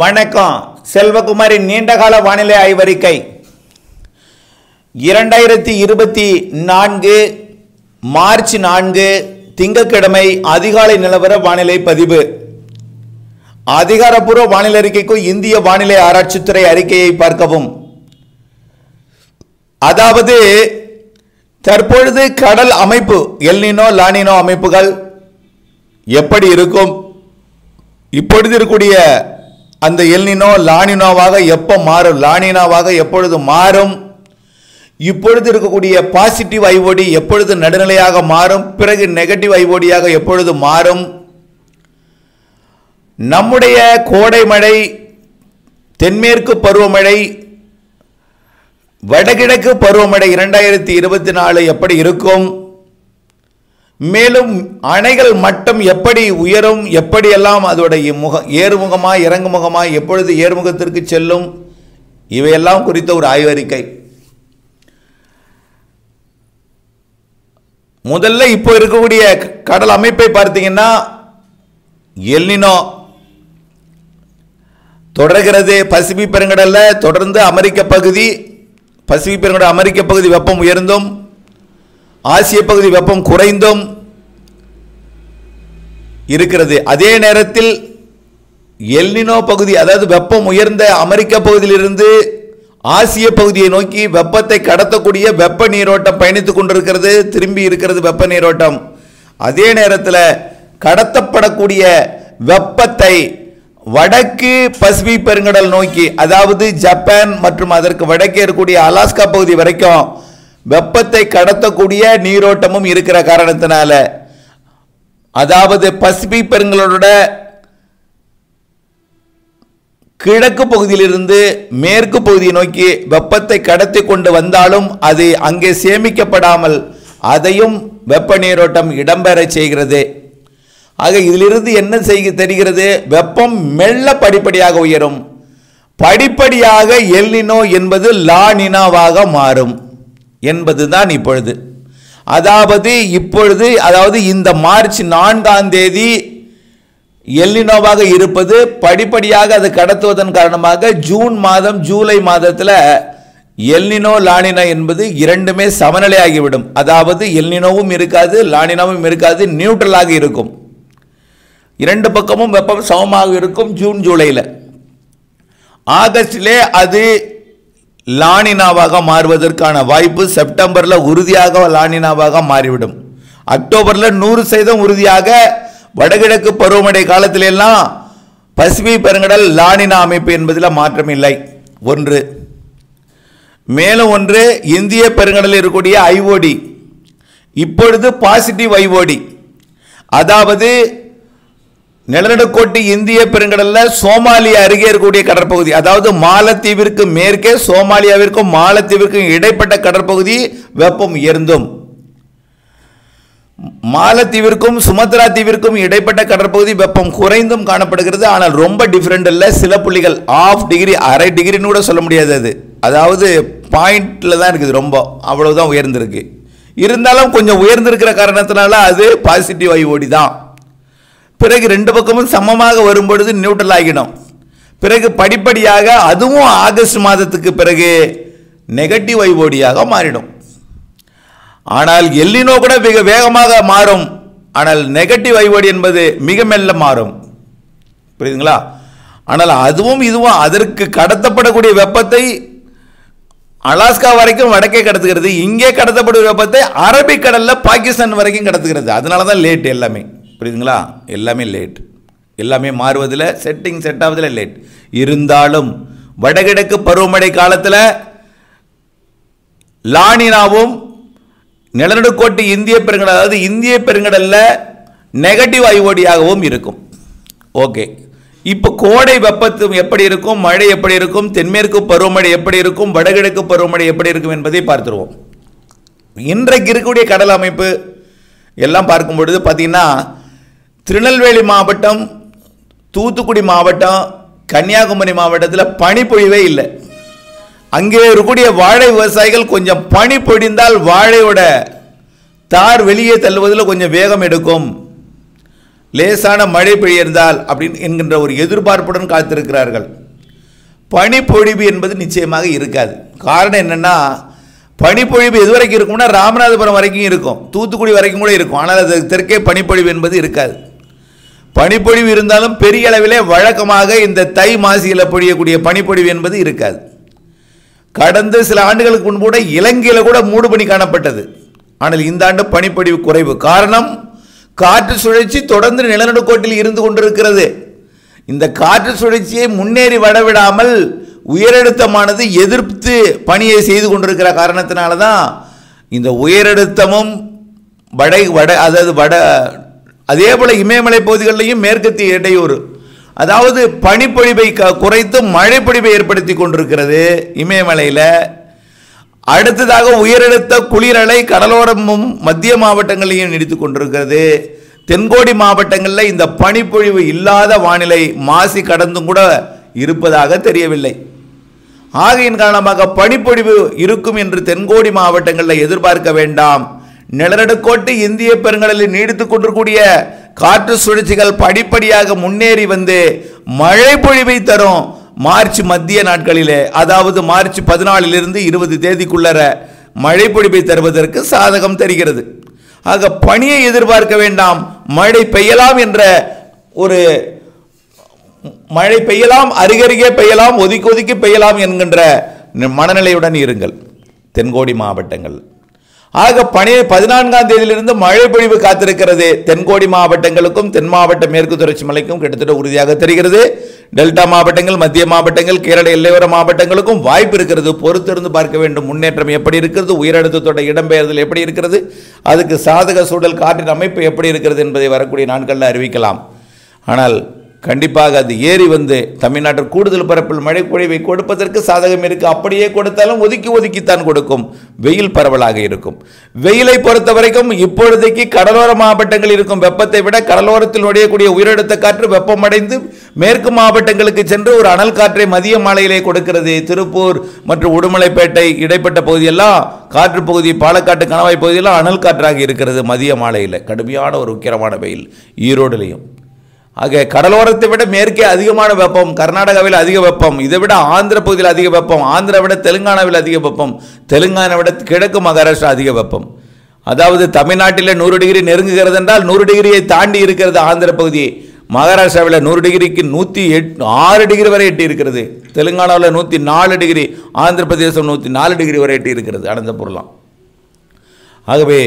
வணக்கம். செல்வகுமாரின் நீண்டகால வானிலை ஆய்வறிக்கை. இரண்டாயிரத்தி இருபத்தி நான்கு மார்ச் நான்கு திங்கட்கிழமை அதிகாலை நிலவர வானிலை பதிவு. அதிகாரப்பூர்வ வானிலை அறிக்கைக்கு இந்திய வானிலை ஆராய்ச்சித்துறை அறிக்கையை பார்க்கவும். அதாவது தற்பொழுது கடல் அமைப்பு எல்னினோ லானினோ அமைப்புகள் எப்படி இருக்கும்? இப்பொழுது இருக்கக்கூடிய அந்த எல்னினோ லானினோவாக எப்போ மாறும்? லானினாவாக எப்பொழுது மாறும்? இப்பொழுது இருக்கக்கூடிய பாசிட்டிவ் ஐஓடி எப்பொழுது நடுநிலையாக மாறும்? பிறகு நெகட்டிவ் ஐஓடியாக எப்பொழுது மாறும்? நம்முடைய கோடை மழை தென்மேற்கு பருவமழை வடகிழக்கு பருவமழை இரண்டாயிரத்தி இருபத்தி நாலு எப்படி இருக்கும்? மேலும் அணைகள் மட்டம் எப்படி உயரும் எப்படியெல்லாம் அதோடைய முக ஏறுமுகமா இறங்குமுகமா எப்பொழுது ஏறுமுகத்திற்கு செல்லும் இவையெல்லாம் குறித்த ஒரு ஆய்வறிக்கை. முதல்ல இப்போ இருக்கக்கூடிய கடல் அமைப்பை பார்த்தீங்கன்னா எல்னினோ தொடர்கிறது. பசிபிக் பெருங்கடலில் தொடர்ந்து அமெரிக்க பகுதி பசிபிக் பெருங்கடல் அமெரிக்க பகுதி வெப்பம் உயர்ந்தும் ஆசிய பகுதி வெப்பம் குறைந்தும் இருக்கிறது. அதே நேரத்தில் எல்னினோ பகுதி அதாவது வெப்பம் உயர்ந்த அமெரிக்க பகுதியிலிருந்து ஆசிய பகுதியை நோக்கி வெப்பத்தை கடத்தக்கூடிய வெப்ப நீரோட்டம் பயணித்துக் கொண்டிருக்கிறது திரும்பி இருக்கிறது வெப்ப நீரோட்டம். அதே நேரத்தில் கடத்தப்படக்கூடிய வெப்பத்தை வடக்கு பசிபிக் பெருங்கடல் நோக்கி அதாவது ஜப்பான் மற்றும் அதற்கு வடக்கே இருக்கக்கூடிய அலாஸ்கா பகுதி வரைக்கும் வெப்பத்தை கடத்தக்கூடிய நீரோட்டமும் இருக்கிற காரணத்தினால. அதாவது பசிபிக் பெருங்களோட கிழக்கு பகுதியிலிருந்து மேற்கு பகுதியை நோக்கி வெப்பத்தை கடத்தி கொண்டு வந்தாலும் அது அங்கே சேமிக்கப்படாமல் அதையும் வெப்ப நீரோட்டம் இடம்பெற செய்கிறது. ஆக இதிலிருந்து என்ன செய்ய தெரிகிறது? வெப்பம் மெல்ல படிப்படியாக உயரும். படிப்படியாக எல்லினோ என்பது லானினாவாக மாறும். என்பதுதான் இப்பொழுது. அதாவது இப்பொழுது அதாவது இந்த மார்ச் நான்காம் தேதி எல்லினோவாக இருப்பது படிப்படியாக அது கடத்துவதன் காரணமாக ஜூன் மாதம் ஜூலை மாதத்தில் எல்னினோ லானினோ என்பது இரண்டுமே சமநிலையாகிவிடும். அதாவது எல்னினோவும் இருக்காது லானினோவும் இருக்காது நியூட்ரலாக இருக்கும். இரண்டு பக்கமும் வெப்பம் சமமாக இருக்கும் ஜூன் ஜூலையில். ஆகஸ்டிலே அது லானினாவாக மாறுவதற்கான வாய்ப்பு செப்டம்பரில் உறுதியாக லானினாவாக மாறிவிடும். அக்டோபரில் நூறு சதவீதம் உறுதியாக வடகிழக்கு பருவமழை காலத்திலெல்லாம் பசிபிக் பெருங்கடல் லானினா அமைப்பு என்பதில் மாற்றம் இல்லை. ஒன்று. மேலும் ஒன்று இந்திய பெருங்கடலில் இருக்கக்கூடிய ஐஓடி. இப்பொழுது பாசிட்டிவ் ஐஓடி. அதாவது நிலநடுக்கோட்டு இந்திய பெருங்கடல்ல சோமாலியா அருகே இருக்கக்கூடிய கடற்பகுதி அதாவது மாலத்தீவிற்கு மேற்கே சோமாலியாவிற்கும் மாலத்தீவிற்கும் இடைப்பட்ட கடற்பகுதி வெப்பம் உயர்ந்தும் மாலத்தீவிற்கும் சுமத்ரா தீவிற்கும் இடைப்பட்ட கடற்பகுதி வெப்பம் குறைந்தும் காணப்படுகிறது. ஆனால் ரொம்ப டிஃப்ரெண்ட் இல்லை. சில புள்ளிகள் ஆஃப் டிகிரி அரை டிகிரின்னு கூட சொல்ல முடியாது அது. அதாவது பாயிண்டில் தான் இருக்குது ரொம்ப. அவ்வளவுதான் உயர்ந்திருக்கு. இருந்தாலும் கொஞ்சம் உயர்ந்திருக்கிற காரணத்தினால அது பாசிட்டிவ் ஐஓடி தான் பிறகு ரெண்டு பக்கமும் சமமாக வரும்பொழுது நியூட்ரல் ஆகிடும். பிறகு படிப்படியாக அதுவும் ஆகஸ்ட் மாதத்துக்கு பிறகு நெகட்டிவ் ஐஓடியாக மாறிடும். ஆனால் எல்லினோ கூட மிக வேகமாக மாறும். ஆனால் நெகட்டிவ் ஐஓடி என்பது மிக மெல்ல மாறும். புரியுதுங்களா? ஆனால் அதுவும் இதுவும் அதற்கு கடத்தப்படக்கூடிய வெப்பத்தை அலாஸ்கா வரைக்கும் வடக்கே கடத்துகிறது. இங்கே கடத்தப்படும் வெப்பத்தை அரபிக்கடல்ல பாகிஸ்தான் வரைக்கும் கடத்துகிறது. அதனால தான் லேட் எல்லாமே. புரியுதுங்களா? எல்லாமே லேட் எல்லாமே மாறுவதில் செட்டிங் செட் ஆவதில் லேட் இருந்தாலும் வடகிழக்கு பருவமழை காலத்தில் லானினாவும் நிலநடுக்கோட்டு இந்திய பெருங்கடல் அதாவது இந்திய பெருங்கடலில் நெகட்டிவ் ஐஓடியாகவும் இருக்கும். ஓகே இப்போ கோடை வெப்பத்து எப்படி இருக்கும்? மழை எப்படி இருக்கும்? தென்மேற்கு பருவமழை எப்படி இருக்கும்? வடகிழக்கு பருவமழை எப்படி இருக்கும் என்பதை பார்த்துருவோம். இன்றைக்கு இருக்கக்கூடிய கடல் அமைப்பு எல்லாம் பார்க்கும் பொழுது பார்த்தீங்கன்னா திருநெல்வேலி மாவட்டம் தூத்துக்குடி மாவட்டம் கன்னியாகுமரி மாவட்டத்தில் பனிப்பொழிவே இல்லை. அங்கே இருக்கக்கூடிய வாழை விவசாயிகள் கொஞ்சம் பனி பொழிந்தால் வாழையோட தார் வெளியே தள்ளுவதில் கொஞ்சம் வேகம் எடுக்கும். லேசான மழை பெய்யிருந்தால் அப்படின்னு என்கின்ற ஒரு எதிர்பார்ப்புடன் காத்திருக்கிறார்கள். பனிப்பொழிவு என்பது நிச்சயமாக இருக்காது. காரணம் என்னென்னா பனிப்பொழிவு எது வரைக்கும் இருக்கும்னா ராமநாதபுரம் வரைக்கும் இருக்கும். தூத்துக்குடி வரைக்கும் கூட இருக்கும். ஆனால் அது தெற்கே பனிப்பொழிவு என்பது இருக்காது. பனிப்பொழிவு இருந்தாலும் பெரிய அளவிலே வழக்கமாக இந்த தை மாசியில் பொழியக்கூடிய பனிப்பொழிவு என்பது இருக்காது. கடந்த சில ஆண்டுகளுக்கு முன்பு கூட இலங்கையில் கூட மூடுபனி காணப்பட்டது. ஆனால் இந்த ஆண்டு பனிப்பொழிவு குறைவு. காரணம் காற்று சுழற்சி தொடர்ந்து நிலநடுக்கோட்டில் இருந்து கொண்டிருக்கிறது. இந்த காற்று சுழற்சியை முன்னேறி வடவிடாமல் உயரழுத்தமானது எதிர்த்து பணியை செய்து கொண்டிருக்கிற காரணத்தினால தான் இந்த உயரழுத்தமும் வட வட அதாவது வட அதே போல் இமயமலை பகுதிகளிலையும் மேற்கத்திய இடையூறு. அதாவது பனிப்பொழிவை க குறைத்து மழைப்பொழிவை ஏற்படுத்தி கொண்டிருக்கிறது இமயமலையில். அடுத்ததாக உயரழுத்த குளிரலை கடலோரமும் மத்திய மாவட்டங்களையும் நீடித்து கொண்டிருக்கிறது. தென்கோடி மாவட்டங்களில் இந்த பனிப்பொழிவு இல்லாத வானிலை மாசி கடந்தும் கூட இருப்பதாக தெரியவில்லை. ஆகையின் காரணமாக பனிப்பொழிவு இருக்கும் என்று தென்கோடி மாவட்டங்களில் எதிர்பார்க்க வேண்டாம். நிலநடுக்கோட்டு இந்திய பெருங்கடலில் நீடித்துக் கொண்டிருக்கூடிய காற்று சுழற்சிகள் படிப்படியாக முன்னேறி வந்து மழை பொழிவை தரும் மார்ச் மத்திய நாட்களிலே அதாவது மார்ச் பதினாலிலிருந்து இருபது தேதிக்குள்ளர மழை பொழிவை தருவதற்கு சாதகம் தெரிகிறது. ஆக பணியை எதிர்பார்க்க வேண்டாம் மழை பெய்யலாம் என்ற ஒரு மழை பெய்யலாம் அருகருகே பெய்யலாம் ஒதுக்கி ஒதுக்கி பெய்யலாம் என்கின்ற மனநிலையுடன் இருங்கள். தென்கோடி மாவட்டங்கள். ஆக பனி பதினான்காம் தேதியிலிருந்து மழை பொழிவு காத்திருக்கிறது. தென்கோடி மாவட்டங்களுக்கும் தென் மாவட்ட மேற்கு தொடர்ச்சி மலைக்கும் கிட்டத்தட்ட உறுதியாக தெரிகிறது. டெல்டா மாவட்டங்கள் மத்திய மாவட்டங்கள் கேரள எல்லையோர மாவட்டங்களுக்கும் வாய்ப்பு இருக்கிறது. பொறுத்திருந்து பார்க்க வேண்டும். முன்னேற்றம் எப்படி இருக்கிறது? உயரழுத்தத்தோட இடம்பெயர்தல் எப்படி இருக்கிறது? அதுக்கு சாதக சூழல் காற்றின் அமைப்பு எப்படி இருக்கிறது என்பதை வரக்கூடிய நாட்களில் அறிவிக்கலாம். ஆனால் கண்டிப்பாக அது ஏறி வந்து தமிழ்நாட்டில் கூடுதல் பரப்பில் மழை பொழிவை கொடுப்பதற்கு சாதகம் இருக்கு. அப்படியே கொடுத்தாலும் ஒதுக்கி ஒதுக்கித்தான் கொடுக்கும். வெயில் பரவலாக இருக்கும். வெயிலை பொறுத்த வரைக்கும் இப்பொழுதைக்கு கடலோர மாவட்டங்கள் இருக்கும். வெப்பத்தை விட கடலோரத்தில் நுழையக்கூடிய உயரழுத்த காற்று வெப்பமடைந்து மேற்கு மாவட்டங்களுக்கு சென்று ஒரு அனல் காற்றை மதிய மாலையிலே கொடுக்கிறது. திருப்பூர் மற்றும் உடுமலைப்பேட்டை இடைப்பட்ட பகுதியெல்லாம் காற்று பகுதி பாலக்காட்டு கணவாய் பகுதியெல்லாம் அனல் காற்றாக இருக்கிறது மதிய மாலையில். கடுமையான ஒரு உக்கிரமான வெயில் ஈரோடுலையும். ஆக கடலோரத்தை விட மேற்கே அதிகமான வெப்பம் கர்நாடகாவில் அதிக வெப்பம் இதை விட ஆந்திர பகுதியில் அதிக வெப்பம் ஆந்திரா விட தெலுங்கானாவில் அதிக வெப்பம் தெலுங்கானா விட கிழக்கு மகாராஷ்டிரா அதிக வெப்பம். அதாவது தமிழ்நாட்டில் நூறு டிகிரி நெருங்குகிறது என்றால் நூறு டிகிரியை தாண்டி இருக்கிறது ஆந்திர பகுதி. மகாராஷ்டிராவில் நூறு டிகிரிக்கு நூற்றி எட் ஆறு டிகிரி வரை எட்டி இருக்கிறது. தெலுங்கானாவில் நூற்றி நாலு டிகிரி ஆந்திர பிரதேசம் நூற்றி நாலு டிகிரி வரை எட்டி இருக்கிறது. அனந்தபுரலாம் ஆகவே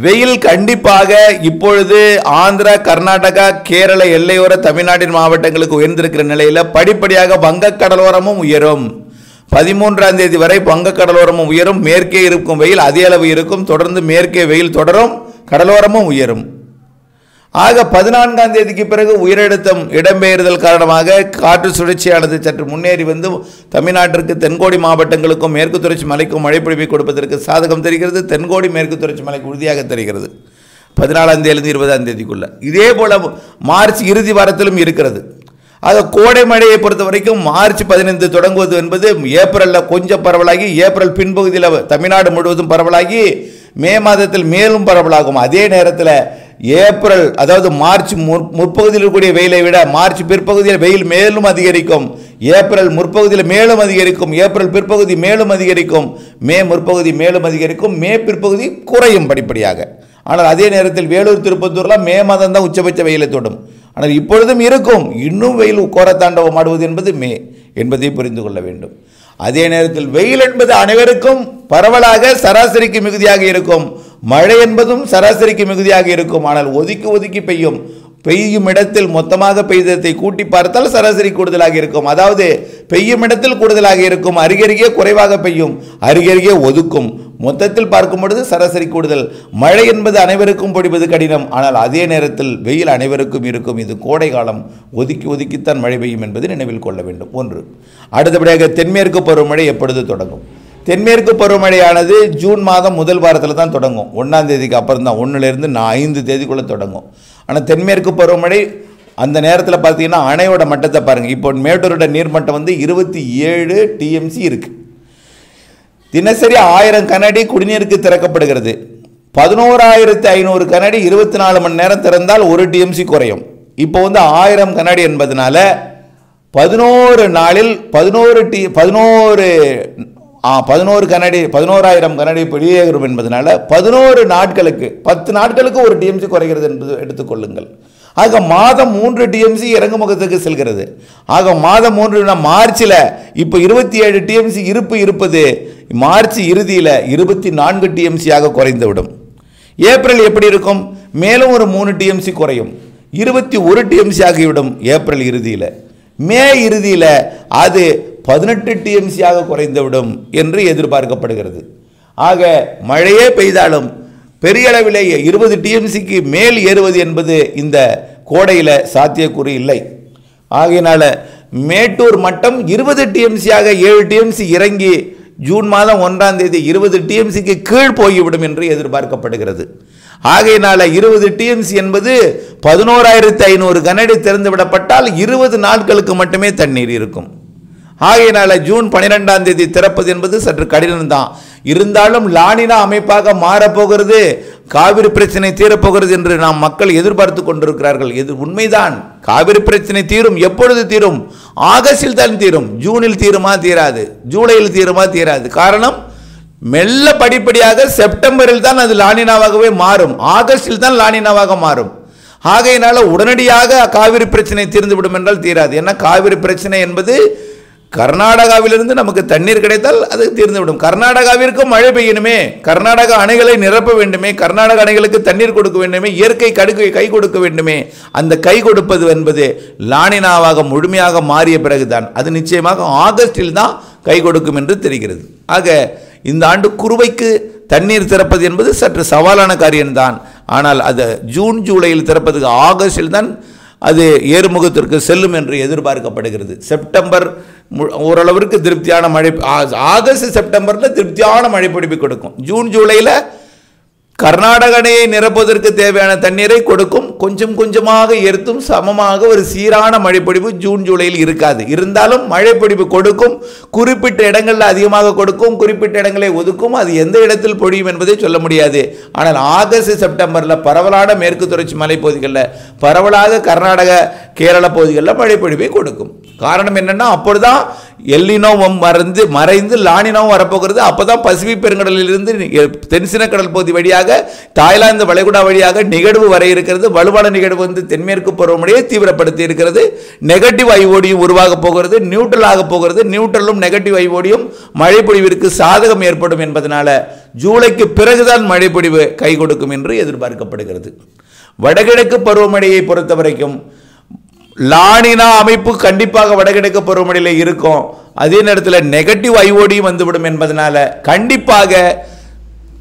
வெயில் கண்டிப்பாக இப்பொழுது ஆந்திரா கர்நாடகா கேரள எல்லையோர தமிழ்நாட்டின் மாவட்டங்களுக்கு உயர்ந்திருக்கிற நிலையில் படிப்படியாக வங்கக்கடலோரமும் உயரும். பதிமூன்றாம் தேதி வரை வங்கக்கடலோரமும் உயரும். மேற்கே இருக்கும் வெயில் அதே அளவு இருக்கும். தொடர்ந்து மேற்கே வெயில் தொடரும். கடலோரமும் உயரும். ஆக பதினான்காம் தேதிக்கு பிறகு உயரழுத்தம் இடம்பெயர்தல் காரணமாக காற்று சுழற்சியானது சற்று முன்னேறி வந்து தமிழ்நாட்டிற்கு தென்கோடி மாவட்டங்களுக்கும் மேற்கு தொடர்ச்சி மலைக்கும் மழைப்பிடிப்பை கொடுப்பதற்கு சாதகம் தெரிகிறது. தென்கோடி மேற்கு தொடர்ச்சி மலைக்கு உறுதியாக தெரிகிறது. பதினாலாம் தேதி இருபதாம் தேதிக்குள்ள. இதே போல மார்ச் இறுதி வாரத்திலும் இருக்கிறது. ஆக கோடை மழையை பொறுத்த வரைக்கும் மார்ச் பதினைந்து தொடங்குவது என்பது ஏப்ரலில் கொஞ்சம் பரவலாகி ஏப்ரல் பின்பகுதியில் தமிழ்நாடு முழுவதும் பரவலாகி மே மாதத்தில் மேலும் பரவலாகும். அதே நேரத்தில் ஏப்ரல் அதாவது மார்ச் முற்- முற்பகுதியில் இருக்கக்கூடிய வெயிலை விட மார்ச் பிற்பகுதியில் வெயில் மேலும் அதிகரிக்கும். ஏப்ரல் முற்பகுதியில் மேலும் அதிகரிக்கும். ஏப்ரல் பிற்பகுதி மேலும் அதிகரிக்கும். மே முற்பகுதி மேலும் அதிகரிக்கும். மே பிற்பகுதி குறையும் படிப்படியாக. ஆனால் அதே நேரத்தில் வேலூர் திருப்பத்தூர்லாம் மே மாதம் தான் உச்சபட்ச வெயிலை தொடும். ஆனால் இப்பொழுதும் இருக்கும். இன்னும் வெயில் கோரத்தாண்டவம் ஆடுவது என்பது மே என்பதை புரிந்து கொள்ள வேண்டும். அதே நேரத்தில் வெயில் என்பது அனைவருக்கும் பரவலாக சராசரிக்கு மிகுதியாக இருக்கும். மழை என்பதும் சராசரிக்கு மிகுதியாக இருக்கும். ஆனால் ஒதுக்கி ஒதுக்கி பெய்யும் பெய்யும் இடத்தில் மொத்தமாக பெய்ததை கூட்டி பார்த்தால் சராசரி கூடுதலாக இருக்கும். அதாவது பெய்யும் இடத்தில் கூடுதலாக இருக்கும். அருகருகே குறைவாக பெய்யும். அருகருகே ஒதுக்கும். மொத்தத்தில் பார்க்கும் பொழுது சராசரி கூடுதல். மழை என்பது அனைவருக்கும் பொடிவது கடினம். ஆனால் அதே நேரத்தில் வெயில் அனைவருக்கும் இருக்கும். இது கோடை காலம். ஒதுக்கி ஒதுக்கித்தான் மழை பெய்யும் என்பதை நினைவில் கொள்ள வேண்டும். ஒன்று. அடுத்தபடியாக தென்மேற்கு பருவமழை எப்பொழுது தொடங்கும்? தென்மேற்கு பருவமழையானது ஜூன் மாதம் முதல் வாரத்தில் தான் தொடங்கும். ஒன்றாம் தேதிக்கு அப்புறம் தான் ஒன்றுலேருந்து நான் ஐந்து தேதிக்குள்ளே தொடங்கும். ஆனால் தென்மேற்கு பருவமழை அந்த நேரத்தில் பார்த்தீங்கன்னா அணையோட மட்டத்தை பாருங்கள் இப்போ மேட்டூரோட நீர்மட்டம் வந்து இருபத்தி ஏழு டிஎம்சி இருக்குது தினசரி ஆயிரம் கனடி குடிநீருக்கு திறக்கப்படுகிறது. பதினோராயிரத்து ஐநூறு கனடி இருபத்தி நாலு மணி நேரம் திறந்தால் ஒரு டிஎம்சி குறையும். இப்போ வந்து ஆயிரம் கனடி என்பதனால பதினோரு நாளில் பதினோரு டி பதினோரு பதினோரு கனடி பதினோராயிரம் கனடி வெளியேறும் என்பதனால பதினோரு நாட்களுக்கு பத்து நாட்களுக்கு ஒரு டிஎம்சி குறைகிறது என்பது எடுத்துக்கொள்ளுங்கள் ஆக மாதம் மூன்று டிஎம்சி இறங்குமுகத்துக்கு செல்கிறது. ஆக மாதம் மூன்று மார்ச்சில் இப்போ இருபத்தி ஏழு டிஎம்சி இருப்பு இருப்பது மார்ச் இறுதியில் இருபத்தி நான்கு டிஎம்சியாக குறைந்துவிடும். ஏப்ரல் எப்படி இருக்கும்? மேலும் ஒரு மூணு டிஎம்சி குறையும். இருபத்தி ஒரு டிஎம்சி ஆகிவிடும் ஏப்ரல் இறுதியில். மே இறுதியில் அது பதினெட்டு டிஎம்சியாக குறைந்துவிடும் என்று எதிர்பார்க்கப்படுகிறது. ஆக மழையே பெய்தாலும் பெரிய அளவிலேயே இருபது டிஎம்சிக்கு மேல் ஏறுவது என்பது இந்த கோடையில் சாத்தியக்கூறு இல்லை. ஆகையினால் மேட்டூர் மட்டம் இருபது டிஎம்சியாக ஏழு டிஎம்சி இறங்கி ஜூன் மாதம் ஒன்றாம் தேதி இருபது டிஎம்சிக்கு கீழ் போய்விடும் என்று எதிர்பார்க்கப்படுகிறது. ஆகையினால இருபது டிஎம்சி என்பது பதினோராயிரத்தி ஐநூறு கனடி திறந்துவிடப்பட்டால் இருபது நாட்களுக்கு மட்டுமே தண்ணீர் இருக்கும். ஆகையினால ஜூன் பன்னிரெண்டாம் தேதி திறப்பது என்பது சற்று கடினம்தான். இருந்தாலும் லானினா அமைப்பாக மாறப்போகிறது காவிரி பிரச்சனை தீரப்போகிறது என்று நாம் மக்கள் எதிர்பார்த்து கொண்டிருக்கிறார்கள். இது உண்மைதான். காவிரி பிரச்சனை தீரும் எப்பொழுது தீரும்? ஆகஸ்டில் தான் தீரும். ஜூனில் தீருமா? தீராது. ஜூலையில் தீருமா? தீராது. காரணம் மெல்ல படிப்படியாக செப்டம்பரில் தான் அது லானினாவாகவே மாறும். ஆகஸ்டில் தான் லானினாவாக மாறும். ஆகையினால உடனடியாக காவிரி பிரச்சனை தீர்ந்துவிடும் என்றால் தீராது. ஏன்னா காவிரி பிரச்சனை என்பது கர்நாடகாவிலிருந்து நமக்கு தண்ணீர் கிடைத்தால் அது தீர்ந்துவிடும். கர்நாடகாவிற்கும் மழை பெய்யணுமே. கர்நாடக அணைகளை நிரப்ப வேண்டுமே. கர்நாடக அணைகளுக்கு தண்ணீர் கொடுக்க வேண்டுமே. இயற்கை கடுக்கு கை கொடுக்க வேண்டுமே. அந்த கை கொடுப்பது என்பது லானினாவாக முழுமையாக மாறிய பிறகுதான். அது நிச்சயமாக ஆகஸ்டில் தான் கை கொடுக்கும் என்று தெரிகிறது. ஆக இந்த ஆண்டு குறுவைக்கு தண்ணீர் திறப்பது என்பது சற்று சவாலான காரியம்தான். ஆனால் அது ஜூன் ஜூலையில் திறப்பதுக்கு ஆகஸ்டில் தான் அது ஏறுமுகத்திற்கு செல்லும் என்று எதிர்பார்க்கப்படுகிறது. செப்டம்பர் ஓரளவிற்கு திருப்தியான மழை ஆ- ஆகஸ்ட் செப்டம்பரில் திருப்தியான மழை பிடிப்பு கொடுக்கும். ஜூன் ஜூலையில் கர்நாடகனையை நிரப்புவதற்கு தேவையான தண்ணீரை கொடுக்கும் கொஞ்சம் கொஞ்சமாக ஏற்றும் சமமாக ஒரு சீரான மழைப்பொழிவு ஜூன் ஜூலையில் இருக்காது. இருந்தாலும் மழைப்பொழிவு கொடுக்கும் குறிப்பிட்ட இடங்களில் அதிகமாக கொடுக்கும் குறிப்பிட்ட இடங்களை ஒதுக்கும் அது எந்த இடத்தில் பொழியும் என்பதை சொல்ல முடியாது. ஆனால் ஆகஸ்ட் செப்டம்பரில் பரவலான மேற்கு தொடர்ச்சி மலைப்பகுதிகளில் பரவலாக கர்நாடக கேரள பகுதிகளில் மழைப்பொழிவை கொடுக்கும். காரணம் என்னன்னா அப்பொழுதுதான் எல்லினோவும் மறந்து மறைந்து லானினோவும் வரப்போகிறது. அப்பதான் பசிபிக் பெருங்கடலிலிருந்து தென்சின கடல் பகுதி வழியாக தாய்லாந்து வளைகுடா வழியாக நிகழ்வு வர இருக்கிறது. வலுவான நிகழ்வு வந்து தென்மேற்கு பருவமழையை தீவிரப்படுத்தி இருக்கிறது. நெகட்டிவ் ஐஓடியும் உருவாக போகிறது. நியூட்ரல் ஆக போகிறது. நியூட்ரலும் நெகட்டிவ் ஐஓடியும் மழைப்பொழிவிற்கு சாதகம் ஏற்படும் என்பதனால ஜூலைக்கு பிறகுதான் மழைப்பொழிவு கை கொடுக்கும் என்று எதிர்பார்க்கப்படுகிறது. வடகிழக்கு பருவமழையை பொறுத்த வரைக்கும் லானினா அமைப்பு கண்டிப்பாக வடகிழக்கு பருவமழையில் இருக்கும். அதே நேரத்தில் நெகட்டிவ் ஐஓடியும் வந்துவிடும் என்பதனால கண்டிப்பாக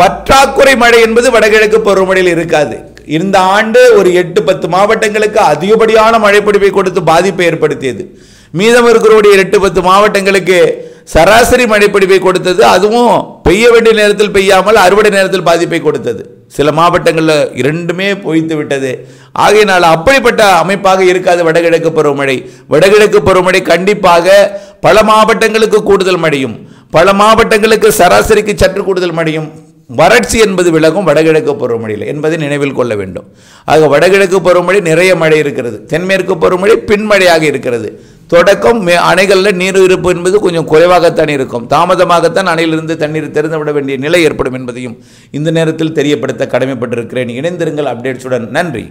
பற்றாக்குறை மழை என்பது வடகிழக்கு பருவமழையில் இருக்காது. இந்த ஆண்டு ஒரு எட்டு பத்து மாவட்டங்களுக்கு அதிகப்படியான மழைப்பொழிவை கொடுத்து பாதிப்பை ஏற்படுத்தியது. மீதம் இருக்கிறோடைய எட்டு பத்து மாவட்டங்களுக்கு சராசரி மழைப்பொழிவை கொடுத்தது. அதுவும் பெய்ய வேண்டிய நேரத்தில் பெய்யாமல் அறுவடை நேரத்தில் பாதிப்பை கொடுத்தது. சில மாவட்டங்களில் இரண்டுமே பொய்த்து விட்டது. ஆகையினால் அப்படிப்பட்ட அமைப்பாக இருக்காது வடகிழக்கு பருவமழை. வடகிழக்கு பருவமழை கண்டிப்பாக பல மாவட்டங்களுக்கு கூடுதல் மழையும் பல மாவட்டங்களுக்கு சராசரிக்கு சற்று கூடுதல் மழையும் வறட்சி என்பது விலகும் வடகிழக்கு பருவமழையில் என்பதை நினைவில் கொள்ள வேண்டும். ஆக வடகிழக்கு பருவமழை நிறைய மழை இருக்கிறது. தென்மேற்கு பருவமழை பின்மழையாக இருக்கிறது. தொடக்கம் மே- அணைகளில் நீர் இருப்பு என்பது கொஞ்சம் குறைவாகத்தான் இருக்கும். தாமதமாகத்தான் அணையிலிருந்து தண்ணீர் திறந்து விட வேண்டிய நிலை ஏற்படும் என்பதையும் இந்த நேரத்தில் தெரியப்படுத்த கடமைப்பட்டிருக்கிறேன். இணைந்திருங்கள் அப்டேட்ஸுடன். நன்றி.